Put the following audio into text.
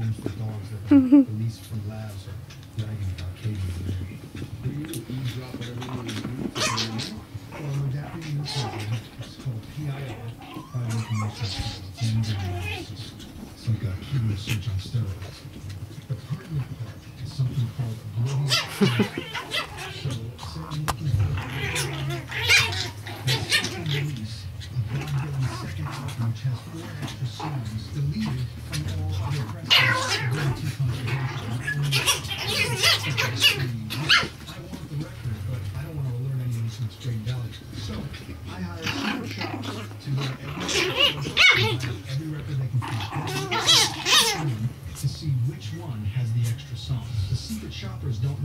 homes for dogs that are released from labs or dragging about cages. Do you eavesdrop whatever you do to hear? Well, I'm adapting a new program. It's called PIR, Private Information. It's analysis. It's like a keyword search on steroids. The part is something called So I hired smart shops to go every record they can find to see which one has the extra songs. The secret shoppers don't